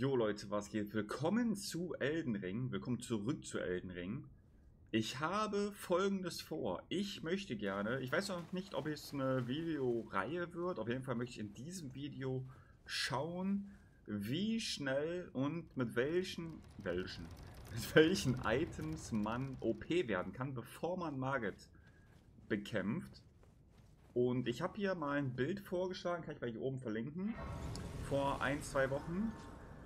Jo Leute, was geht? Willkommen zu Elden Ring. Willkommen zurück zu Elden Ring. Ich habe folgendes vor. Ich möchte gerne, ich weiß noch nicht, ob es eine Videoreihe wird. Auf jeden Fall möchte ich in diesem Video schauen, wie schnell und mit welchen, welchen, mit welchen Items man OP werden kann, bevor man Margit bekämpft. Und ich habe hier mal ein Bild vorgeschlagen, kann ich bei hier oben verlinken, vor ein, zwei Wochen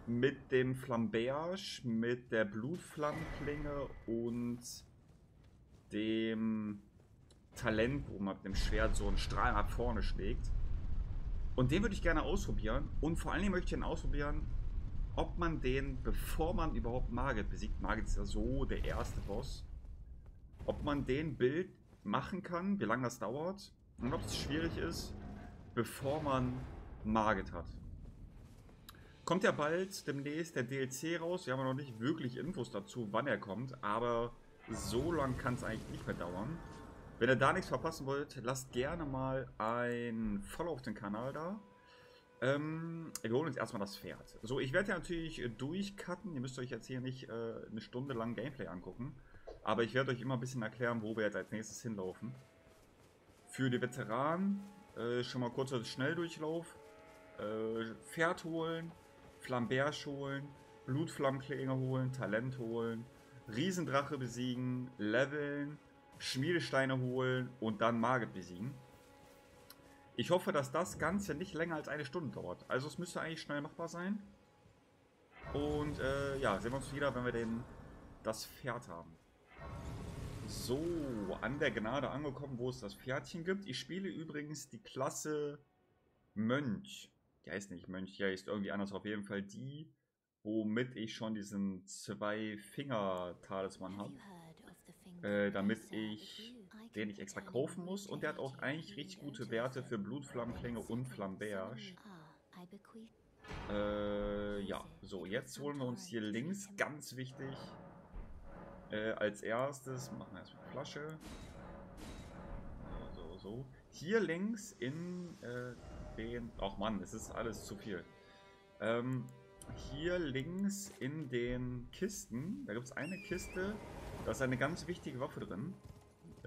mit dem Flamberge, mit der Blutflammenklinge und dem Talent, wo man mit dem Schwert so einen Strahl nach vorne schlägt. Und den würde ich gerne ausprobieren. Und vor allen Dingen möchte ich ihn ausprobieren, ob man den, bevor man überhaupt Margit besiegt, Margit ist ja so der erste Boss, ob man den Bild machen kann, wie lange das dauert und ob es schwierig ist, bevor man Margit hat. Kommt ja bald demnächst der DLC raus. Wir haben noch nicht wirklich Infos dazu, wann er kommt. Aber so lang kann es eigentlich nicht mehr dauern. Wenn ihr da nichts verpassen wollt, lasst gerne mal ein Follow auf den Kanal da. Ähm, wir holen uns erstmal das Pferd. So, ich werde ja natürlich durchcutten. Ihr müsst euch jetzt hier nicht äh, eine Stunde lang Gameplay angucken. Aber ich werde euch immer ein bisschen erklären, wo wir jetzt als nächstes hinlaufen. Für die Veteranen äh, schon mal kurz als Schnelldurchlauf. Äh, Pferd holen, Flamberge holen, Blutflammenklinge holen, Talent holen, Riesendrache besiegen, leveln, Schmiedesteine holen und dann Margit besiegen. Ich hoffe, dass das Ganze nicht länger als eine Stunde dauert. Also es müsste eigentlich schnell machbar sein. Und äh, ja, sehen wir uns wieder, wenn wir den, das Pferd haben. So, an der Gnade angekommen, wo es das Pferdchen gibt. Ich spiele übrigens die Klasse Mönch die heißt nicht Mönch, die heißt irgendwie anders, auf jeden Fall die, womit ich schon diesen zwei Finger Talisman habe. Äh, damit ich den nicht extra kaufen muss. Und der hat auch eigentlich richtig gute Werte für Blutflammenklinge und Flamberge. Äh, ja, so, jetzt holen wir uns hier links, ganz wichtig, äh, als erstes, machen wir erstmal Flasche. So, so, so. Hier links in äh, den... Ach Mann, es ist alles zu viel. Ähm, hier links in den Kisten, da gibt es eine Kiste, da ist eine ganz wichtige Waffe drin.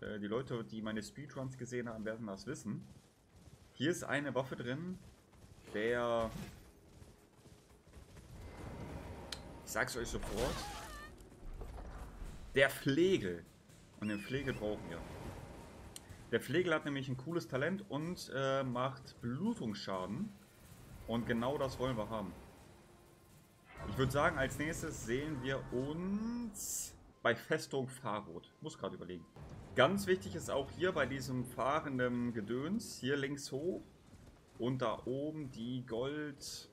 Äh, die Leute, die meine Speedruns gesehen haben, werden das wissen. Hier ist eine Waffe drin, der... Ich sag's euch sofort. Der Pflegel. Und den Pflegel brauchen wir. Der Pflegel hat nämlich ein cooles Talent und äh, macht Blutungsschaden. Und genau das wollen wir haben. Ich würde sagen, als nächstes sehen wir uns bei Festung Fahrrot. Muss gerade überlegen. Ganz wichtig ist auch hier bei diesem fahrenden Gedöns, hier links hoch und da oben die Gold,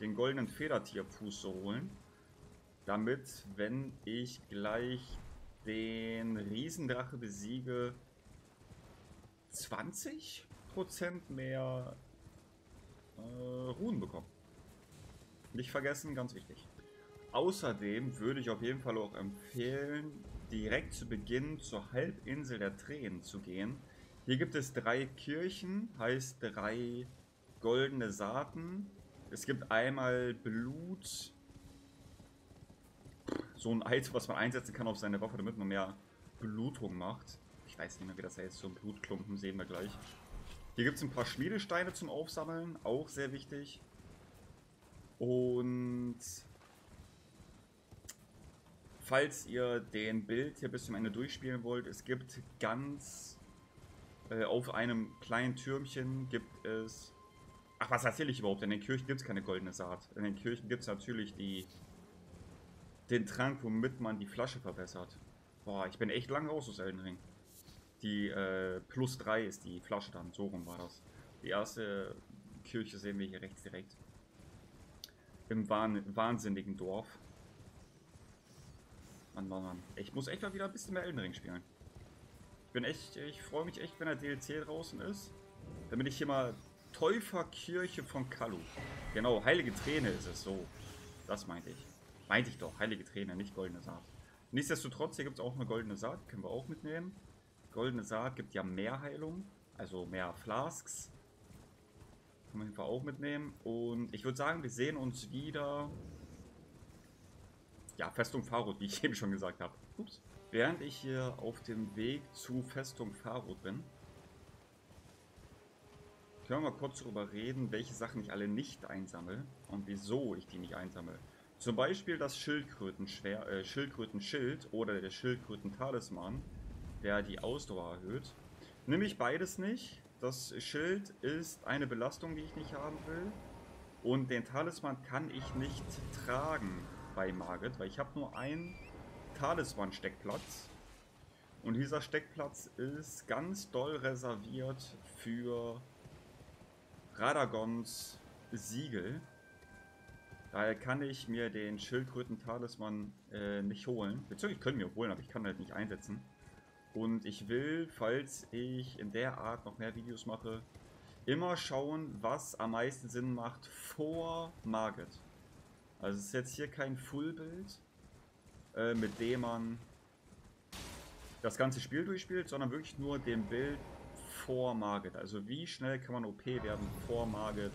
den goldenen Federtierfuß zu holen. Damit, wenn ich gleich den Riesendrache besiege, 20% mehr äh, Ruhen bekommen. Nicht vergessen, ganz wichtig. Außerdem würde ich auf jeden Fall auch empfehlen, direkt zu Beginn zur Halbinsel der Tränen zu gehen. Hier gibt es drei Kirchen, heißt drei goldene Saaten. Es gibt einmal Blut, so ein Eis, was man einsetzen kann auf seine Waffe, damit man mehr Blutung macht. Weiß nicht mehr, wie das heißt. So ein Blutklumpen sehen wir gleich. Hier gibt es ein paar Schmiedesteine zum Aufsammeln. Auch sehr wichtig. Und falls ihr den Bild hier bis zum Ende durchspielen wollt, es gibt ganz äh, auf einem kleinen Türmchen gibt es... Ach, was erzähle ich überhaupt? In den Kirchen gibt es keine goldene Saat. In den Kirchen gibt es natürlich die, den Trank, womit man die Flasche verbessert. Boah, ich bin echt lang raus aus Elden Ring. Die äh, plus 3 ist die Flasche dann, so rum war das. Die erste Kirche sehen wir hier rechts direkt. Im wahn wahnsinnigen Dorf. Mann, Mann, Mann. Ich muss echt mal wieder ein bisschen mehr Elden Ring spielen. Ich bin echt, ich freue mich echt, wenn der DLC draußen ist. Damit ich hier mal Täuferkirche von Kalu. Genau, heilige Träne ist es, so. Das meinte ich. Meinte ich doch, heilige Träne, nicht goldene Saat. Nichtsdestotrotz, hier gibt es auch eine goldene Saat, können wir auch mitnehmen. Goldene Saat gibt ja mehr Heilung, also mehr Flasks. Können wir auf jeden Fall auch mitnehmen. Und ich würde sagen, wir sehen uns wieder... Ja, Festung Farod, wie ich eben schon gesagt habe. Ups. Während ich hier auf dem Weg zu Festung Farod bin, können wir mal kurz darüber reden, welche Sachen ich alle nicht einsammle und wieso ich die nicht einsammle. Zum Beispiel das Schildkrötenschwer, äh, Schildkrötenschild oder der Schildkröten-Talisman, der die Ausdauer erhöht. Nehme ich beides nicht. Das Schild ist eine Belastung, die ich nicht haben will. Und den Talisman kann ich nicht tragen bei Margit, weil ich habe nur einen Talisman-Steckplatz. Und dieser Steckplatz ist ganz doll reserviert für Radagons Siegel. Daher kann ich mir den Schildkröten-Talisman äh, nicht holen. Beziehungsweise ich könnte mir holen, aber ich kann halt nicht einsetzen. Und ich will, falls ich in der Art noch mehr Videos mache, immer schauen, was am meisten Sinn macht vor Margit. Also es ist jetzt hier kein Fullbild, äh, mit dem man das ganze Spiel durchspielt, sondern wirklich nur dem Bild vor Margit. Also wie schnell kann man OP werden vor Margit,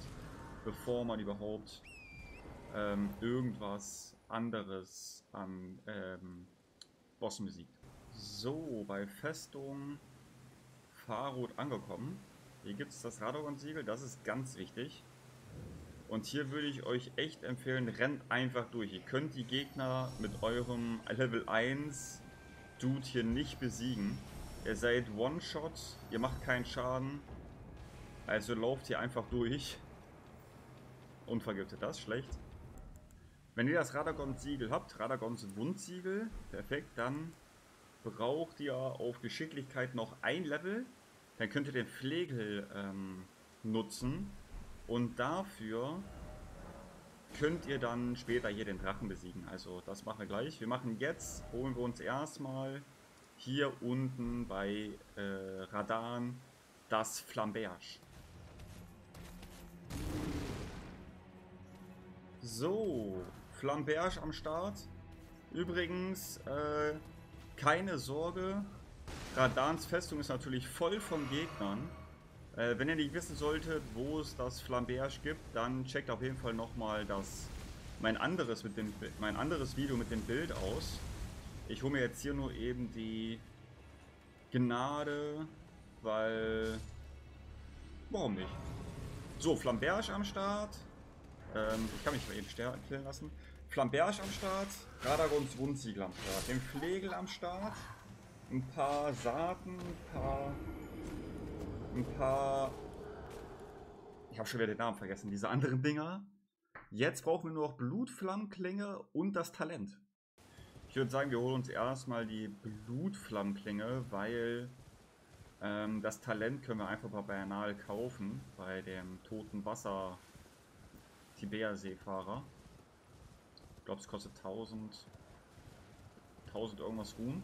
bevor man überhaupt ähm, irgendwas anderes an ähm, Bossen besiegt. So, bei Festung Farod angekommen. Hier gibt es das Radogon-Siegel, das ist ganz wichtig. Und hier würde ich euch echt empfehlen, rennt einfach durch. Ihr könnt die Gegner mit eurem Level 1 Dude hier nicht besiegen. Ihr seid One-Shot, ihr macht keinen Schaden. Also lauft hier einfach durch. Unvergiftet, das schlecht. Wenn ihr das Radagon-Siegel habt, Radagons Wundsiegel, perfekt, dann braucht ihr auf Geschicklichkeit noch ein Level. Dann könnt ihr den Flegel ähm, nutzen. Und dafür könnt ihr dann später hier den Drachen besiegen. Also das machen wir gleich. Wir machen jetzt, holen wir uns erstmal hier unten bei äh, Radan das Flamberge. So, Flamberge am Start. Übrigens, äh, keine Sorge, Radans Festung ist natürlich voll von Gegnern. Äh, wenn ihr nicht wissen solltet, wo es das Flamberge gibt, dann checkt auf jeden Fall nochmal das mein anderes, mein anderes Video mit dem Bild aus. Ich hole mir jetzt hier nur eben die Gnade, weil... Warum nicht? So, Flamberge am Start. Ähm, ich kann mich mal eben erklären lassen. Flamberge am Start, Radagons Wundsiegel am Start, den Flegel am Start, ein paar Saaten, ein paar, ein paar, ich habe schon wieder den Namen vergessen, diese anderen Dinger. Jetzt brauchen wir nur noch Blutflammklinge und das Talent. Ich würde sagen, wir holen uns erstmal die Blutflammklinge, weil ähm, das Talent können wir einfach bei Bernal kaufen, bei dem toten Wasser Tibea-Seefahrer glaube, es kostet 1000, 1000 irgendwas Ruhm.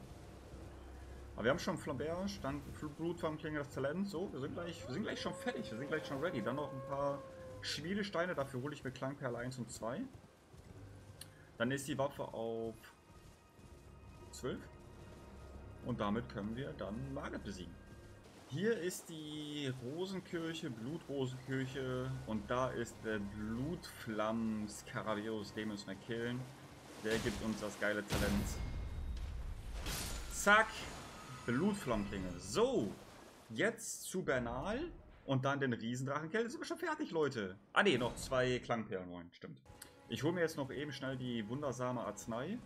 Aber wir haben schon Flamberge, dann Blutfarmklinge, das Talent. So, wir sind, gleich, wir sind gleich schon fertig, wir sind gleich schon ready. Dann noch ein paar Schmiedesteine, dafür hole ich mir Klangperle 1 und 2. Dann ist die Waffe auf 12. Und damit können wir dann Margit besiegen. Hier ist die Rosenkirche, Blutrosenkirche und da ist der Blutflamms Caraveus, den müssen wir killen. Der gibt uns das geile Talent. Zack, Blutflammklinge. So, jetzt zu Bernal und dann den Riesendrachenkelch. Sind wir schon fertig, Leute? Ah ne, noch zwei Klangperlen wollen, stimmt. Ich hole mir jetzt noch eben schnell die wundersame Arznei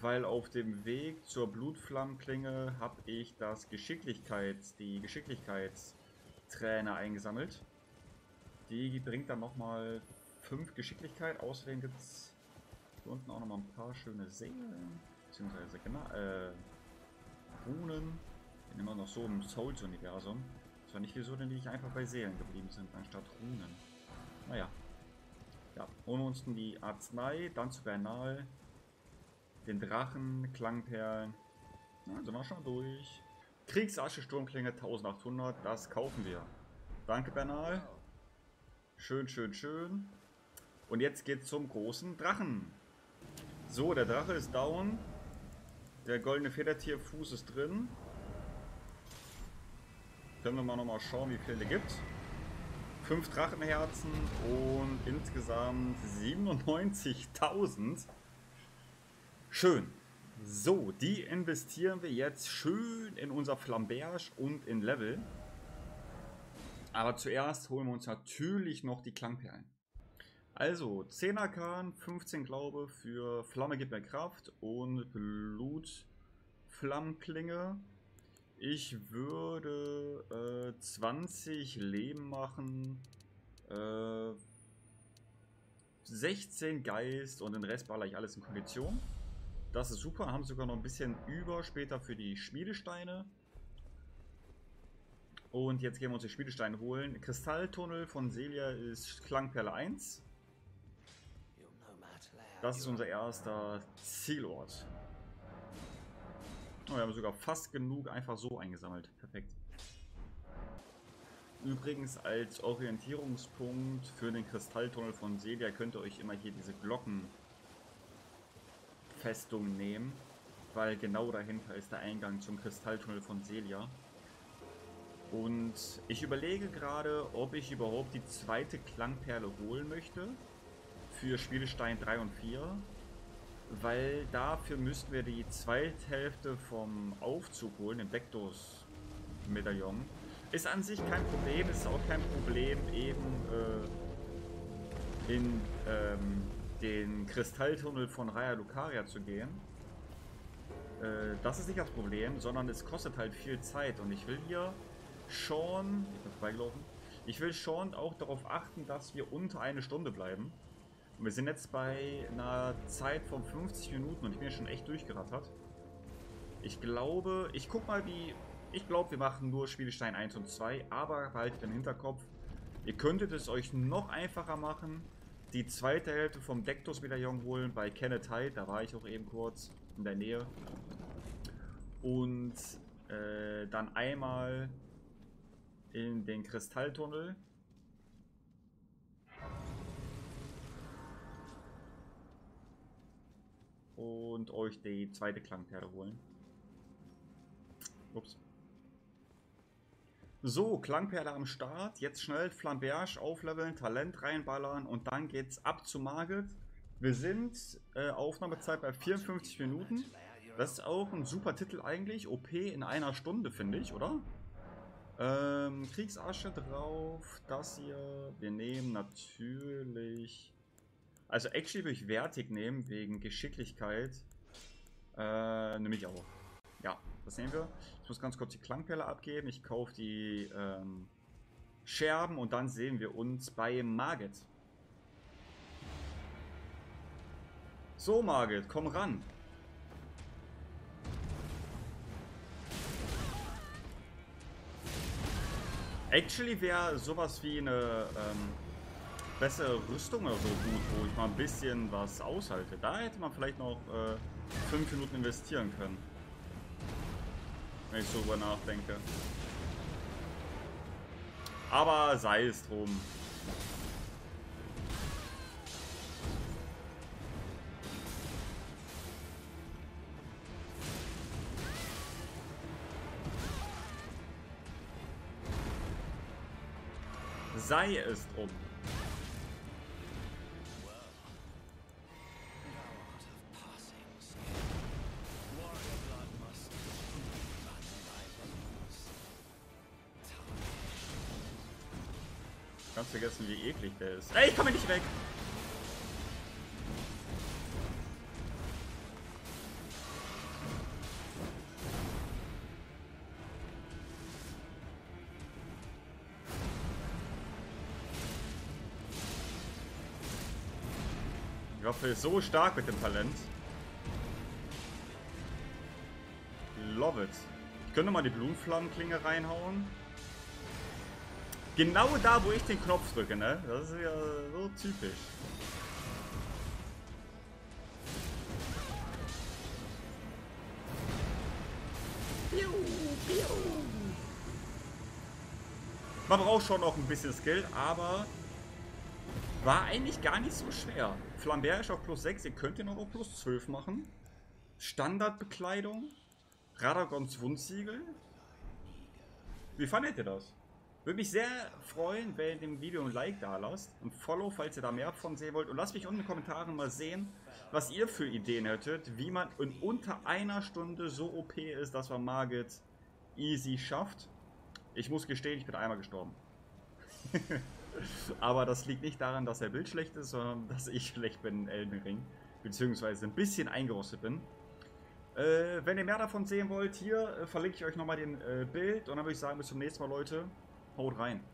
weil auf dem Weg zur Blutflammklinge habe ich das Geschicklichkeits, die Geschicklichkeitstrainer eingesammelt. Die bringt dann nochmal 5 Geschicklichkeit. Außerdem gibt es hier unten auch nochmal ein paar schöne Seelen, beziehungsweise äh, Runen. Die immer noch so im Souls-Universum. Das war nicht wieso denn die ich einfach bei Seelen geblieben sind, anstatt Runen. Naja. Ja, holen wir uns die Arznei, dann zu Bernal, den Drachen, Klangperlen. Na, sind wir schon durch. Kriegsasche, Sturmklinge 1800, das kaufen wir. Danke, Bernal. Schön, schön, schön. Und jetzt geht's zum großen Drachen. So, der Drache ist down. Der goldene Federtierfuß ist drin. Können wir mal nochmal schauen, wie viel der gibt. 5 Drachenherzen und insgesamt 97.000. Schön. So, die investieren wir jetzt schön in unser Flamberge und in Level. Aber zuerst holen wir uns natürlich noch die Klangperlen. Also, 10er Kahn, 15 Glaube für Flamme gibt mir Kraft und Blut Flammklinge. Ich würde äh, 20 Leben machen, äh, 16 Geist und den Rest baller ich alles in Kondition. Das ist super, haben sogar noch ein bisschen über später für die Schmiedesteine. Und jetzt gehen wir uns den Schmiedestein holen. Kristalltunnel von Celia ist Klangperle 1. Das ist unser erster Zielort. Oh, wir haben sogar fast genug einfach so eingesammelt. Perfekt. Übrigens als Orientierungspunkt für den Kristalltunnel von Celia könnt ihr euch immer hier diese Glockenfestung nehmen, weil genau dahinter ist der Eingang zum Kristalltunnel von Celia. Und ich überlege gerade, ob ich überhaupt die zweite Klangperle holen möchte für Spielestein 3 und 4 weil dafür müssten wir die zweite Hälfte vom Aufzug holen, den Bektos-Medaillon. Ist an sich kein Problem, ist auch kein Problem eben äh, in ähm, den Kristalltunnel von Raya Lucaria zu gehen. Äh, das ist nicht das Problem, sondern es kostet halt viel Zeit und ich will hier schon, ich bin vorbeigelaufen, ich will schon auch darauf achten, dass wir unter eine Stunde bleiben. Und wir sind jetzt bei einer Zeit von 50 Minuten und ich bin schon echt durchgerattert. Ich glaube, ich guck mal wie... Ich glaube, wir machen nur Spielstein 1 und 2, aber behaltet im Hinterkopf, ihr könntet es euch noch einfacher machen, die zweite Hälfte vom Dektos Medaillon holen bei Kenneth Hyde, da war ich auch eben kurz in der Nähe. Und äh, dann einmal in den Kristalltunnel und euch die zweite Klangperle holen. Ups. So, Klangperle am Start. Jetzt schnell Flamberge aufleveln, Talent reinballern und dann geht's ab zu Margit. Wir sind äh, Aufnahmezeit bei 54 Minuten. Das ist auch ein super Titel eigentlich. OP in einer Stunde, finde ich, oder? Ähm, Kriegsasche drauf. Das hier. Wir nehmen natürlich also actually würde ich Vertig nehmen, wegen Geschicklichkeit. Äh, nehme ich auch. Ja, das sehen wir. Ich muss ganz kurz die Klangperle abgeben. Ich kaufe die ähm, Scherben und dann sehen wir uns bei Margit. So Margit, komm ran. Actually wäre sowas wie eine ähm, bessere Rüstung oder so gut, wo ich mal ein bisschen was aushalte. Da hätte man vielleicht noch äh, Minuten investieren können. Wenn ich so drüber nachdenke. Aber sei es drum. Sei es drum. Vergessen, wie eklig der ist. Ey, ich komme nicht weg! Die Waffe ist so stark mit dem Talent. Love it. Ich könnte mal die Blumenflammenklinge reinhauen. Genau da, wo ich den Knopf drücke, ne? Das ist ja so typisch. Man braucht schon noch ein bisschen Skill, aber war eigentlich gar nicht so schwer. Flambert ist auf plus 6, ihr könnt ihn noch auf plus 12 machen. Standardbekleidung. Radagons Wundsiegel. Wie fandet ihr das? Würde mich sehr freuen, wenn ihr dem Video ein Like da lasst, ein Follow, falls ihr da mehr von sehen wollt. Und lasst mich unten in den Kommentaren mal sehen, was ihr für Ideen hättet, wie man in unter einer Stunde so OP ist, dass man Margit easy schafft. Ich muss gestehen, ich bin einmal gestorben. Aber das liegt nicht daran, dass der Bild schlecht ist, sondern dass ich schlecht bin in Elden Ring. Beziehungsweise ein bisschen eingerostet bin. Äh, wenn ihr mehr davon sehen wollt, hier äh, verlinke ich euch nochmal den äh, Bild. Und dann würde ich sagen, bis zum nächsten Mal, Leute. Haut rein.